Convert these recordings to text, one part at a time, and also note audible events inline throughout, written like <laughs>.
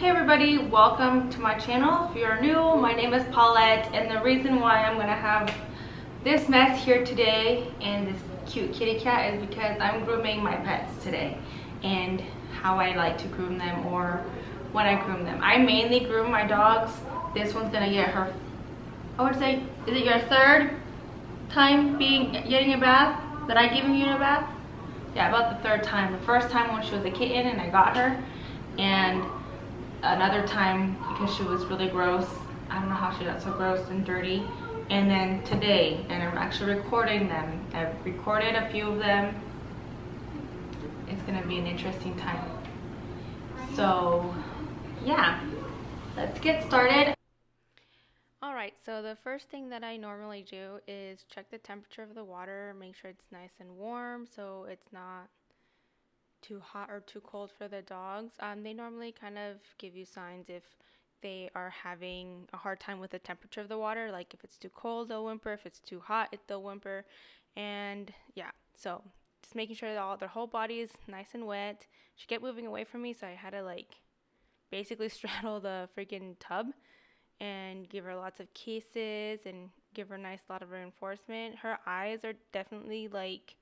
Hey everybody, welcome to my channel. If you're new, my name is Poulette and the reason why I'm gonna have this mess here today and this cute kitty cat is because I'm grooming my pets today and how I like to groom them or when I groom them. I mainly groom my dogs. This one's gonna get her, I would say, is it your third time being getting a bath that I giving you a bath? Yeah, about the third time. The first time when she was a kitten and I got her and another time because she was really gross. I don't know how she got so gross and dirty. And then today, and I'm actually recording them. I've recorded a few of them. It's gonna be an interesting time. So, yeah, let's get started. Alright, so the first thing that I normally do is check the temperature of the water, make sure it's nice and warm so it's not too hot or too cold for the dogs. Um, they normally kind of give you signs if they are having a hard time with the temperature of the water. Like if it's too cold, they'll whimper. If it's too hot, it, they'll whimper. And yeah, so just making sure that all their whole body is nice and wet. She kept moving away from me, so I had to like basically <laughs> straddle the freaking tub and give her lots of kisses and give her a nice lot of reinforcement. Her eyes are definitely like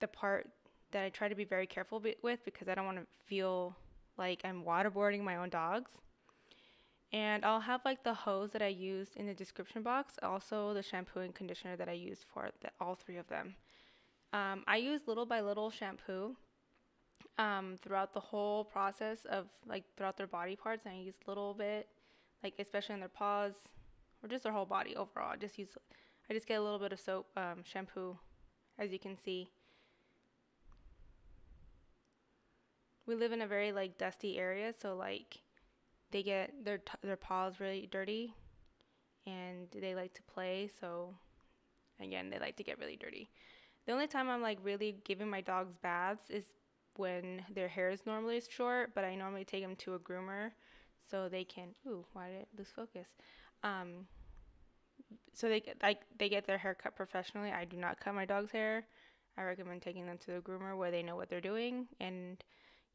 the part that I try to be very careful with because I don't want to feel like I'm waterboarding my own dogs. And I'll have like the hose that I used in the description box, also the shampoo and conditioner that I used for the, all three of them. Um, I use little by little shampoo um, throughout the whole process of like throughout their body parts, and I use a little bit, like especially on their paws or just their whole body overall. I just use, I just get a little bit of soap um, shampoo, as you can see, we live in a very like dusty area, so like they get their t- their paws really dirty, and they like to play. So again, they like to get really dirty. The only time I'm like really giving my dogs baths is when their hair is normally short, but I normally take them to a groomer so they can. Ooh, why did it lose focus? Um, so they like they get their hair cut professionally. I do not cut my dog's hair. I recommend taking them to the groomer where they know what they're doing and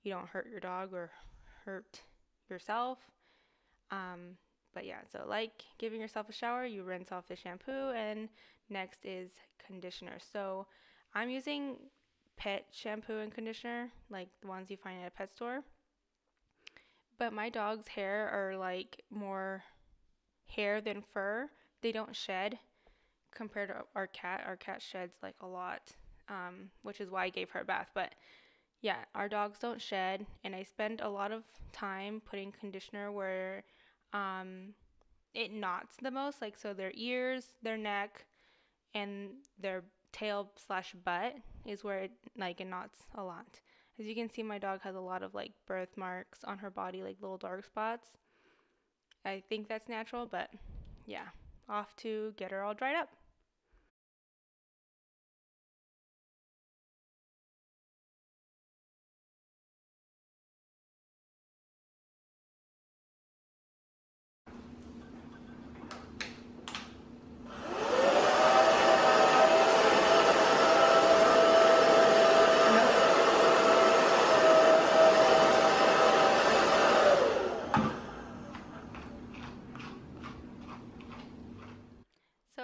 you don't hurt your dog or hurt yourself. Um, but yeah, so like giving yourself a shower, you rinse off the shampoo, and next is conditioner. So I'm using pet shampoo and conditioner, like the ones you find at a pet store. But my dog's hair are like more hair than fur. They don't shed compared to our cat. Our cat sheds like a lot, um, which is why I gave her a bath. But yeah, our dogs don't shed, and I spend a lot of time putting conditioner where um, it knots the most, like so their ears, their neck, and their tail slash butt is where it like it knots a lot. As you can see, my dog has a lot of like birthmarks on her body, like little dark spots. I think that's natural, but yeah, off to get her all dried up.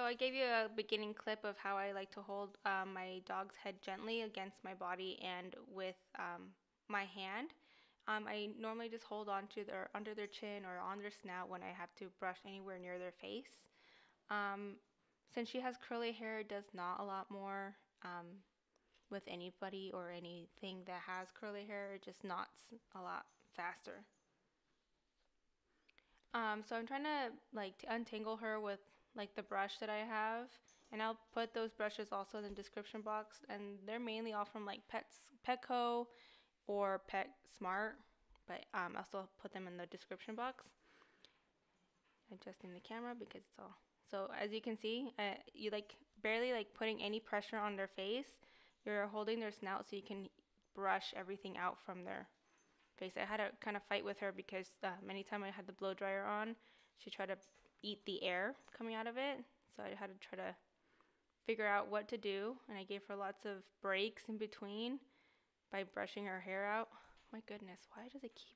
I gave you a beginning clip of how I like to hold um, my dog's head gently against my body and with um, my hand. Um, I normally just hold on to their under their chin or on their snout when I have to brush anywhere near their face. Um, since she has curly hair, it does not a lot more um, with anybody or anything that has curly hair. It just knots a lot faster. So I'm trying to like to untangle her with like the brush that I have. And I'll put those brushes also in the description box. And they're mainly all from like Pets, Petco or Pet Smart. But um, I'll still put them in the description box. Adjusting the camera because it's all. So as you can see, uh, you like barely like putting any pressure on their face. You're holding their snout so you can brush everything out from their face. I had a kind of fight with her because uh, anytime I had the blow dryer on, she tried to eat the air coming out of it. So I had to try to figure out what to do. And I gave her lots of breaks in between by brushing her hair out. My goodness, why does it keep.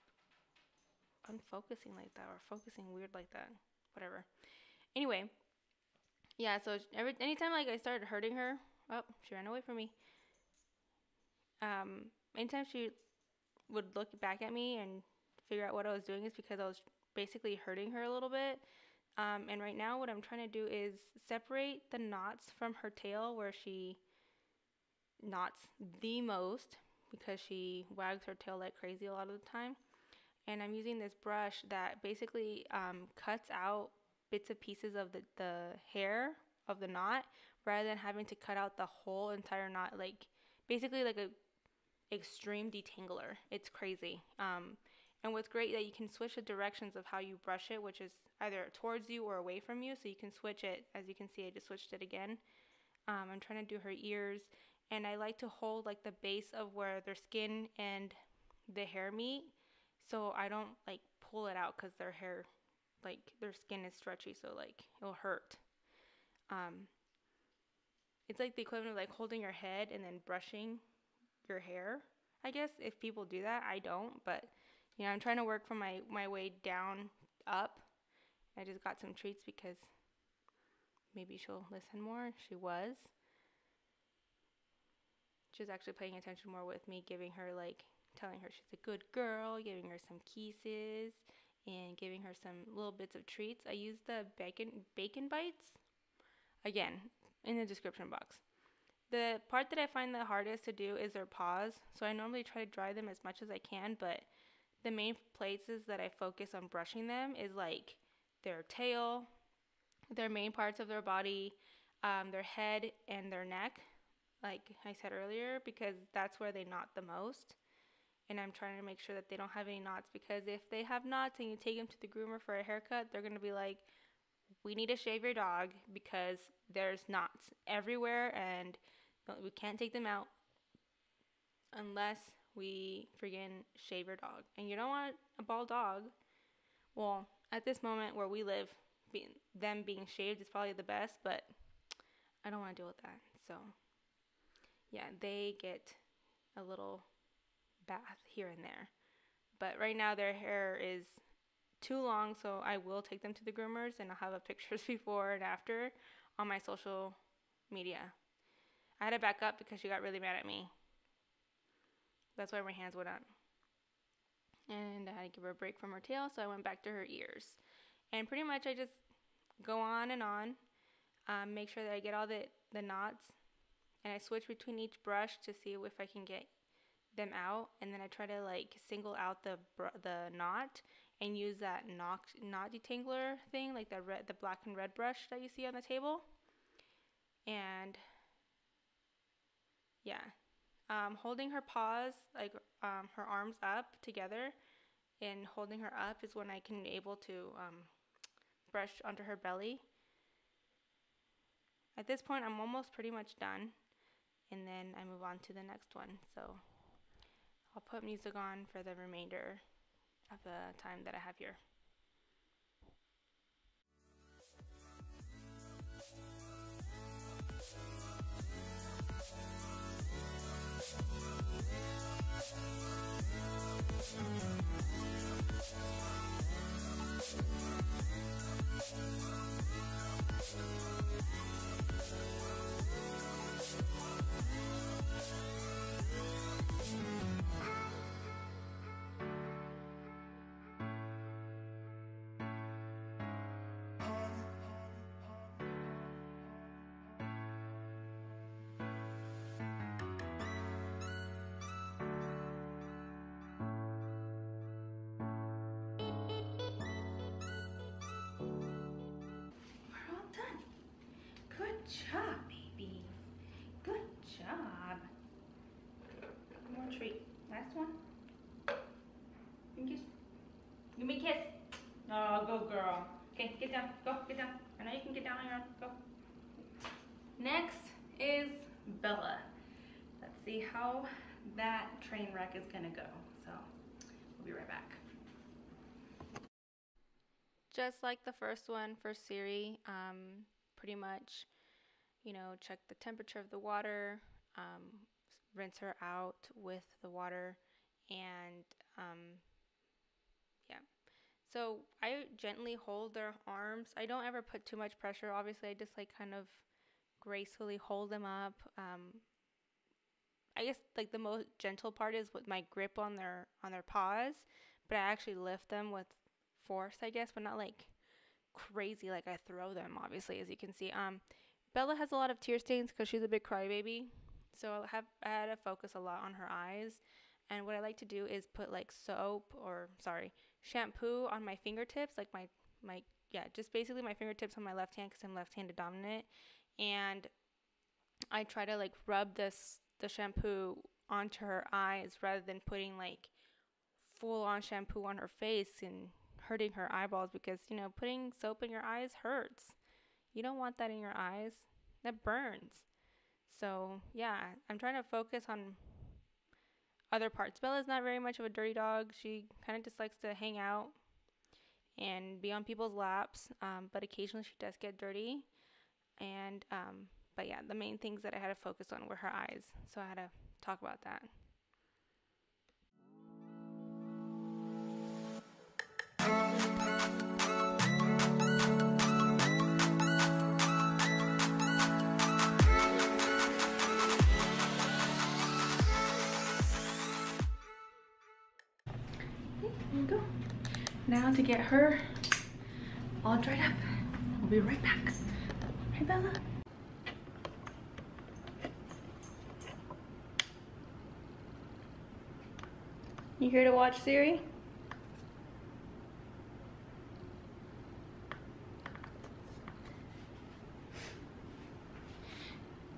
unfocusing like that or focusing weird like that. Whatever. Anyway, yeah, so every anytime like I started hurting her, oh, she ran away from me. Um, anytime she would look back at me and figure out what I was doing is because I was basically hurting her a little bit. Um, and right now, what I'm trying to do is separate the knots from her tail where she knots the most because she wags her tail like crazy a lot of the time. And I'm using this brush that basically um, cuts out bits of pieces of the, the hair of the knot rather than having to cut out the whole entire knot like basically like a extreme detangler it's crazy um, and what's great that you can switch the directions of how you brush it which is either towards you or away from you so you can switch it as you can see i just switched it again um, i'm trying to do her ears and i like to hold like the base of where their skin and the hair meet so i don't like pull it out because their hair like their skin is stretchy, so like it'll hurt. Um, it's like the equivalent of like holding your head and then brushing your hair. I guess if people do that, I don't, but you know, I'm trying to work from my my way down up. I just got some treats because maybe she'll listen more. She was. She was actually paying attention more with me, giving her like telling her she's a good girl, giving her some kisses, and giving her some little bits of treats. I used the bacon bacon bites again in the description box. The part that I find the hardest to do is their paws. So I normally try to dry them as much as I can, but the main places that I focus on brushing them is like their tail, their main parts of their body, um, their head, and their neck, like I said earlier, because that's where they knot the most. And I'm trying to make sure that they don't have any knots because if they have knots and you take them to the groomer for a haircut, they're going to be like, we need to shave your dog because there's knots everywhere and we can't take them out unless we friggin' shave your dog. And you don't want a bald dog. Well, at this moment where we live, being, them being shaved is probably the best, but I don't want to deal with that. So, yeah, they get a little bath here and there. But right now their hair is too long, so I will take them to the groomers and I'll have a <laughs> pictures before and after on my social media. I had to back up because she got really mad at me. That's why my hands went up. And I had to give her a break from her tail, so I went back to her ears. And pretty much I just go on and on, um, make sure that I get all the, the knots, and I switch between each brush to see if I can get them out and then I try to like single out the the knot and use that knot knot detangler thing like the red the black and red brush that you see on the table and yeah um, holding her paws like um, her arms up together and holding her up is when I can able to um, brush under her belly at this point I'm almost pretty much done and then I move on to the next one so I'll put music on for the remainder of the time that I have here. Thank Last one. Kiss. Give me a kiss. Oh, go girl. Okay, get down. Go, get down. I know you can get down on your own. Go. Next is Bella. Let's see how that train wreck is gonna go. So, we'll be right back. Just like the first one for Siri, um, pretty much, you know, check the temperature of the water, um, rinse her out with the water and um, yeah So I gently hold their arms. I don't ever put too much pressure. Obviously, I just like kind of gracefully hold them up. Um, I guess like the most gentle part is with my grip on their on their paws, but I actually lift them with force, I guess, but not like crazy like I throw them. Obviously, as you can see, um, Bella has a lot of tear stains because she's a big crybaby, so I have I had to focus a lot on her eyes. And what I like to do is put like soap or sorry shampoo on my fingertips, like my my yeah, just basically my fingertips on my left hand because I'm left-handed dominant, and I try to like rub this the shampoo onto her eyes rather than putting like full on shampoo on her face and hurting her eyeballs because you know putting soap in your eyes hurts. You don't want that in your eyes. That burns. So, yeah, I'm trying to focus on other parts. Bella's not very much of a dirty dog. She kind of just likes to hang out and be on people's laps, um, but occasionally she does get dirty. And um, but yeah, the main things that I had to focus on were her eyes. So I had to talk about that. Now to get her all dried up. We'll be right back. Hey Bella. You here to watch Siri?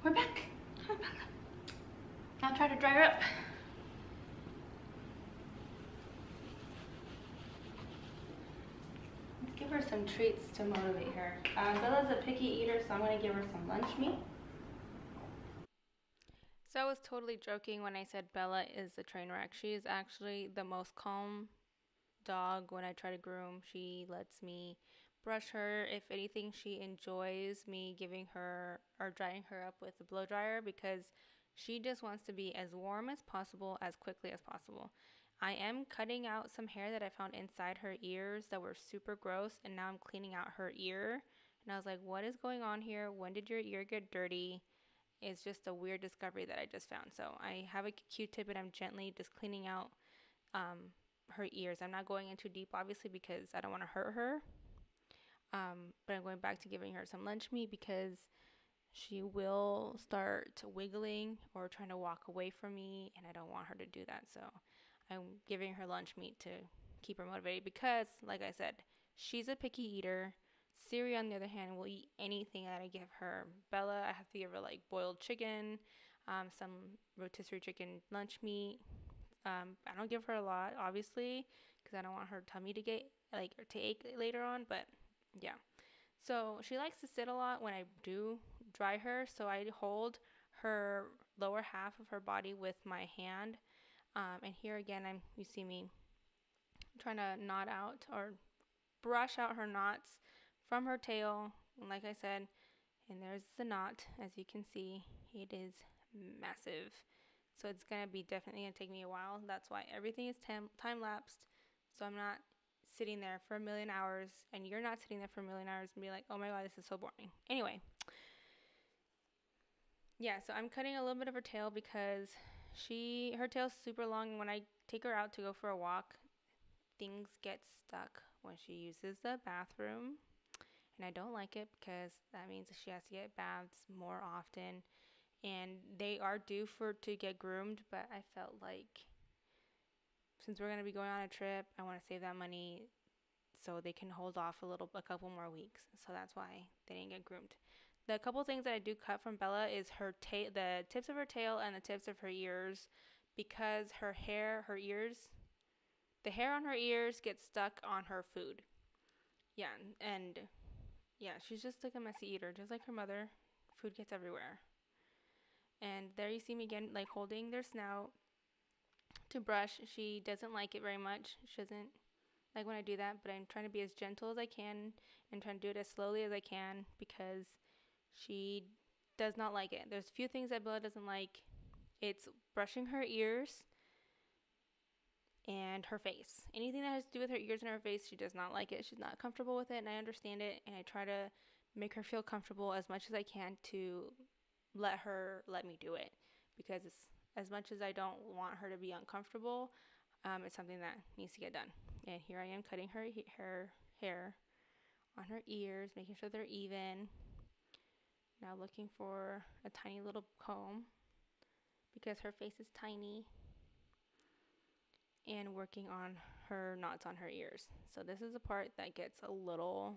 We're back. Hi, Bella. I'll try to dry her up. Let's give her some treats to motivate her. Uh, Bella's a picky eater, so I'm going to give her some lunch meat. So I was totally joking when I said Bella is a train wreck. She is actually the most calm dog when I try to groom. She lets me brush her. If anything, she enjoys me giving her or drying her up with a blow dryer because she just wants to be as warm as possible as quickly as possible. I am cutting out some hair that I found inside her ears that were super gross and now I'm cleaning out her ear. And I was like, what is going on here? When did your ear get dirty? It's just a weird discovery that I just found. So I have a Q-tip and I'm gently just cleaning out um, her ears. I'm not going in too deep, obviously, because I don't want to hurt her. Um, but I'm going back to giving her some lunch meat because she will start wiggling or trying to walk away from me, and I don't want her to do that. So I'm giving her lunch meat to keep her motivated because, like I said, she's a picky eater. Siri, on the other hand, will eat anything that I give her. Bella, I have to give her like boiled chicken, um, some rotisserie chicken lunch meat. Um, I don't give her a lot, obviously, because I don't want her tummy to get like to ache later on. But yeah, so she likes to sit a lot when I do dry her. So I hold her lower half of her body with my hand, um, and here again, I'm you see me trying to knot out or brush out her knots from her tail. like I said, and there's the knot, as you can see, it is massive. So it's gonna be definitely gonna take me a while. That's why everything is time time lapsed. So I'm not sitting there for a million hours, and you're not sitting there for a million hours and be like, oh my god, this is so boring. Anyway, yeah. So I'm cutting a little bit of her tail because she her tail's super long, when I take her out to go for a walk, things get stuck when she uses the bathroom. And I don't like it because that means she has to get baths more often. And they are due for to get groomed but I felt like since we're going to be going on a trip I want to save that money so they can hold off a little a couple more weeks. So that's why they didn't get groomed the couple things that I do cut from Bella is her tail the tips of her tail and the tips of her ears because her hair her ears the hair on her ears gets stuck on her food yeah and yeah, she's just like a messy eater, just like her mother. Food gets everywhere. And there you see me again, like holding their snout to brush. She doesn't like it very much. She doesn't like when I do that, but I'm trying to be as gentle as I can and trying to do it as slowly as I can because she does not like it. There's a few things that Bella doesn't like. It's brushing her ears and her face. Anything that has to do with her ears and her face, she does not like it. She's not comfortable with it, and I understand it. And I try to make her feel comfortable as much as I can to let her let me do it because as much as I don't want her to be uncomfortable, um, it's something that needs to get done. And here I am cutting her her hair on her ears, making sure they're even. Now looking for a tiny little comb because her face is tiny and working on her knots on her ears. So this is a part that gets a little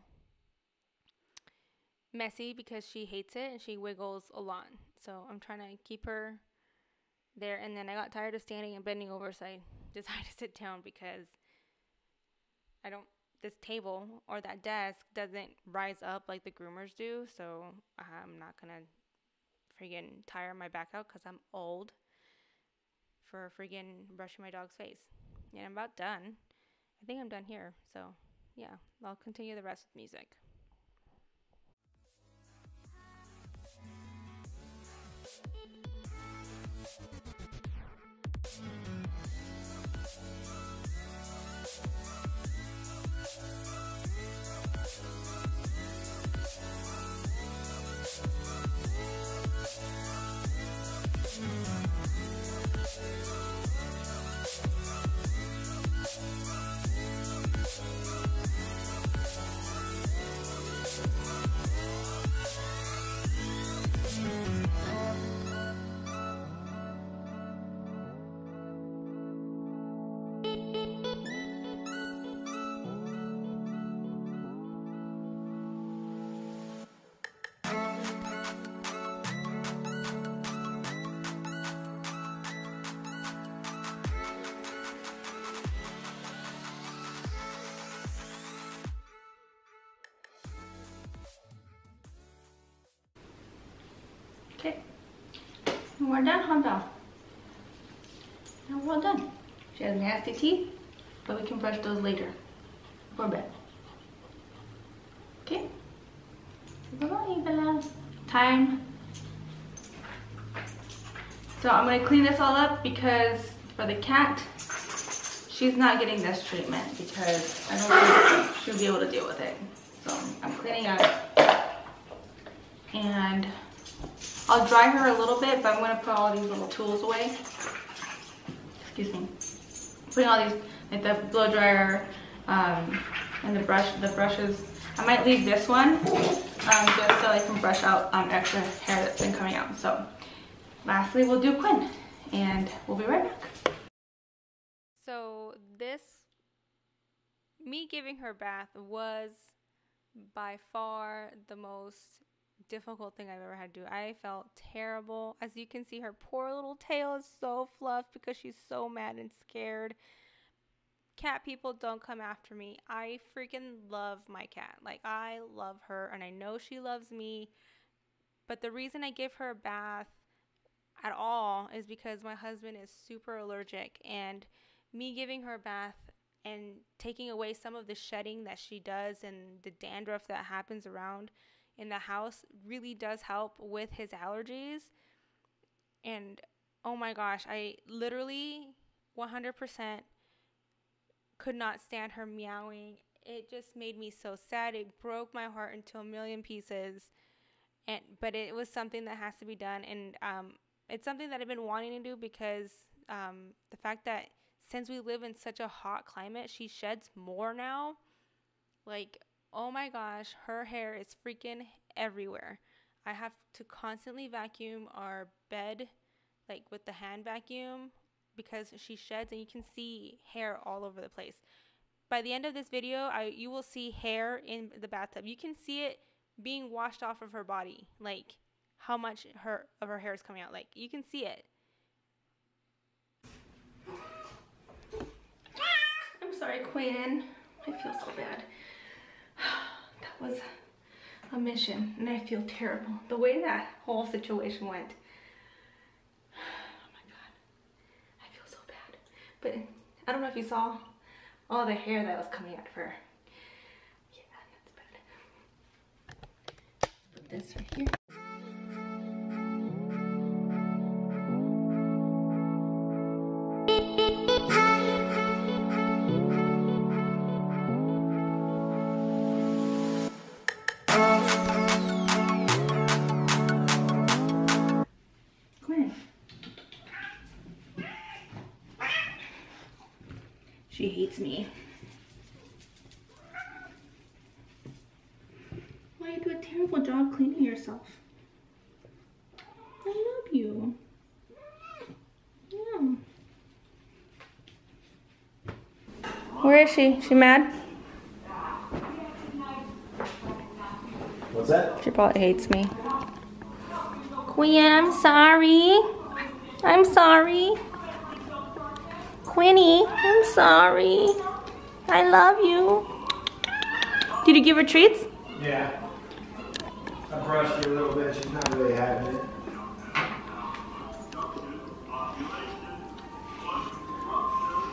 messy because she hates it and she wiggles a lot. So I'm trying to keep her there and then I got tired of standing and bending over so I <laughs> decided to sit down because I don't this table or that desk doesn't rise up like the groomers do, so I'm not gonna friggin' tire my back out because I'm old for friggin' brushing my dog's face. And I'm about done. I think I'm done here, so yeah, I'll continue the rest with music. We're done, we're all done. She has nasty teeth, but we can brush those later for bed. Okay? Bye, Bella. Time. So I'm gonna clean this all up because for the cat, she's not getting this treatment because I don't think she'll be able to deal with it. So I'm cleaning up and I'll dry her a little bit, but I'm gonna put all these little tools away. Excuse me. Putting all these, like the blow dryer um, and the brush, the brushes. I might leave this one um, just so I can brush out um, extra hair that's been coming out. So lastly, we'll do Quinn and we'll be right back. So this, me giving her bath was by far the most difficult thing I've ever had to do. I felt terrible. As you can see, her poor little tail is so fluffed because she's so mad and scared. Cat people don't come after me. I freaking love my cat. Like, I love her and I know she loves me. But the reason I give her a bath at all is because my husband is super allergic and me giving her a bath and taking away some of the shedding that she does and the dandruff that happens around in the house really does help with his allergies. And oh my gosh, I literally 100% could not stand her meowing. It just made me so sad. It broke my heart into a million pieces. And but it was something that has to be done and um, it's something that I've been wanting to do because um, the fact that since we live in such a hot climate, she sheds more now. Like oh my gosh, her hair is freaking everywhere. I have to constantly vacuum our bed like with the hand vacuum because she sheds and you can see hair all over the place. By the end of this video, I you will see hair in the bathtub. You can see it being washed off of her body, like how much her of her hair is coming out. Like you can see it. I'm sorry, Quinn. I feel so bad was a mission and I feel terrible. The way that whole situation went. <sighs> Oh my God, I feel so bad. But I don't know if you saw all the hair that was coming out of her. Yeah, that's bad. Put this right here. She hates me. Why you do a terrible job cleaning yourself? I love you. Yeah. Where is she? She mad? What's that? She probably hates me. Quinn, I'm sorry. I'm sorry. Quinny, I'm sorry. I love you. Did you give her treats? Yeah. I brushed her a little bit. She's not really having it.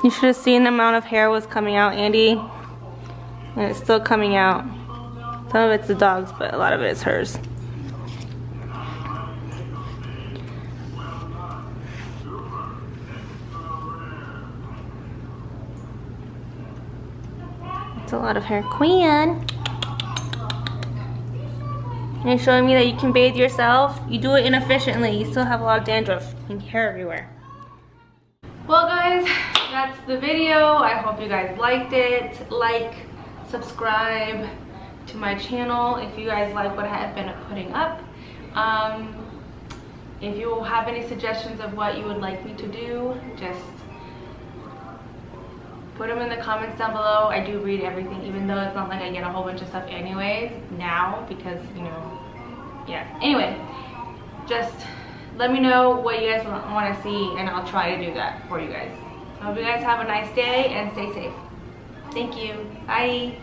You should have seen the amount of hair was coming out, Andy. And it's still coming out. Some of it's the dog's, but a lot of it is hers. A lot of hair. Queen! You're showing me that you can bathe yourself. You do it inefficiently. You still have a lot of dandruff and hair everywhere. Well guys, that's the video. I hope you guys liked it. Like, subscribe to my channel if you guys like what I have been putting up. Um, if you have any suggestions of what you would like me to do, just put them in the comments down below. I do read everything, even though it's not like I get a whole bunch of stuff anyways now because, you know, yeah. Anyway, just let me know what you guys want to see and I'll try to do that for you guys. I hope you guys have a nice day and stay safe. Thank you. Bye.